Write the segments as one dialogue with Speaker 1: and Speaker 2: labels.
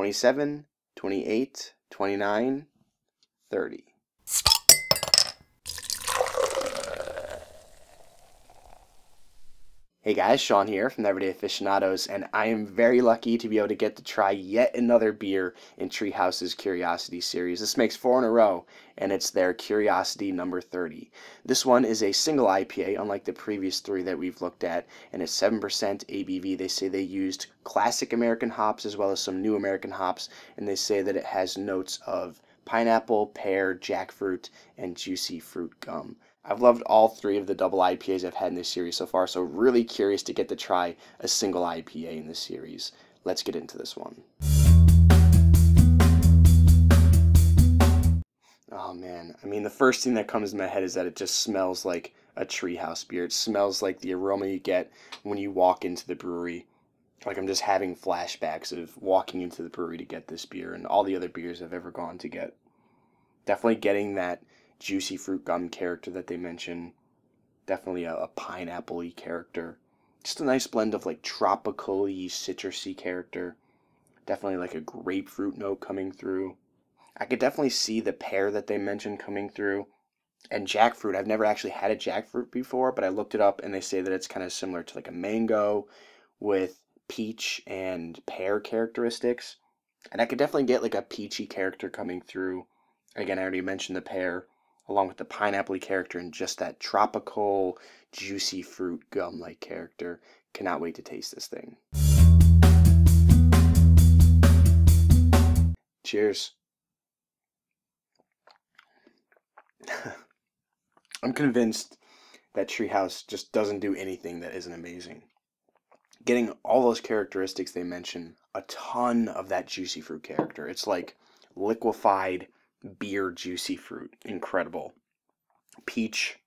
Speaker 1: 27, 28, 29, 30. Hey guys, Shawn here from Everyday Aficionados, and I am very lucky to be able to get to try yet another beer in Treehouse's Curiosity series. This makes four in a row, and it's their Curiosity number 30. This one is a single IPA, unlike the previous three that we've looked at, and it's 7% ABV. They say they used classic American hops as well as some new American hops, and they say that it has notes of pineapple, pear, jackfruit, and juicy fruit gum. I've loved all three of the double IPAs I've had in this series so far, so really curious to get to try a single IPA in this series. Let's get into this one. Oh man, I mean the first thing that comes to my head is that it just smells like a treehouse beer. It smells like the aroma you get when you walk into the brewery. Like I'm just having flashbacks of walking into the brewery to get this beer and all the other beers I've ever gone to get. Definitely getting that juicy fruit gum character that they mention. Definitely a, a pineapple character. Just a nice blend of like tropical-y, citrusy character. Definitely like a grapefruit note coming through. I could definitely see the pear that they mentioned coming through. And jackfruit. I've never actually had a jackfruit before, but I looked it up and they say that it's kind of similar to like a mango with peach and pear characteristics. And I could definitely get like a peachy character coming through. Again, I already mentioned the pear along with the pineapple character and just that tropical, juicy fruit gum like character. Cannot wait to taste this thing. Cheers. I'm convinced that Treehouse just doesn't do anything that isn't amazing. Getting all those characteristics they mention, a ton of that juicy fruit character. It's like liquefied beer juicy fruit. Incredible. Peach,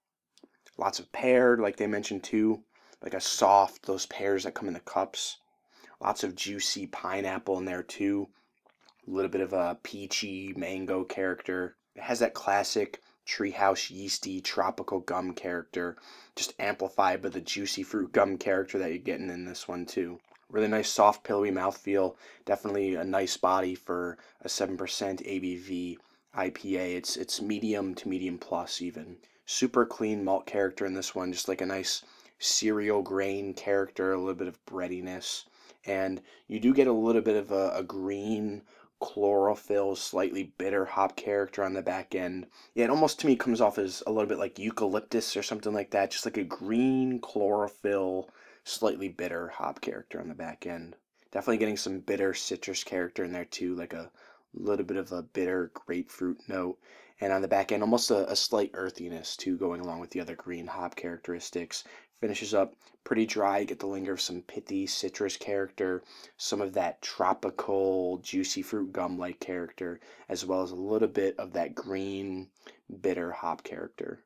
Speaker 1: lots of pear, like they mentioned too, like a soft, those pears that come in the cups. Lots of juicy pineapple in there too. A little bit of a peachy mango character. It has that classic treehouse yeasty tropical gum character, just amplified by the juicy fruit gum character that you're getting in this one too. Really nice soft pillowy mouthfeel. Definitely a nice body for a 7% ABV IPA. It's it's medium to medium plus even. Super clean malt character in this one, just like a nice cereal grain character, a little bit of breadiness. And you do get a little bit of a, a green chlorophyll, slightly bitter hop character on the back end. Yeah, it almost to me comes off as a little bit like eucalyptus or something like that, just like a green chlorophyll, slightly bitter hop character on the back end. Definitely getting some bitter citrus character in there too, like a a little bit of a bitter grapefruit note, and on the back end, almost a, a, slight earthiness too, going along with the other green hop characteristics. Finishes up pretty dry, get the linger of some pithy citrus character, some of that tropical juicy fruit gum like character, as well as a little bit of that green bitter hop character.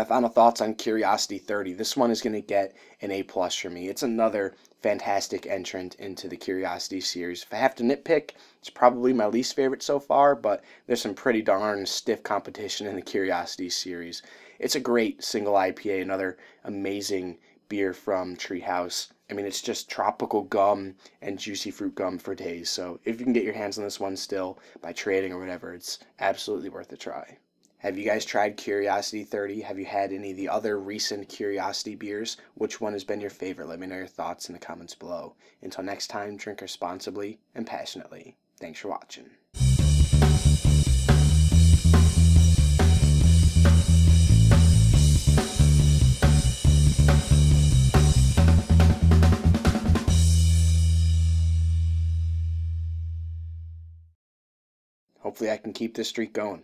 Speaker 1: My final thoughts on Curiosity 30, this one is going to get an A plus for me. It's another fantastic entrant into the Curiosity series. If I have to nitpick, it's probably my least favorite so far, but there's some pretty darn stiff competition in the Curiosity series. It's a great single IPA, another amazing beer from Treehouse. I mean, it's just tropical gum and juicy fruit gum for days. So if you can get your hands on this one still by trading or whatever, it's absolutely worth a try. Have you guys tried Curiosity 30? Have you had any of the other recent Curiosity beers? Which one has been your favorite? Let me know your thoughts in the comments below. Until next time, drink responsibly and passionately. Thanks for watching. Hopefully I can keep this streak going.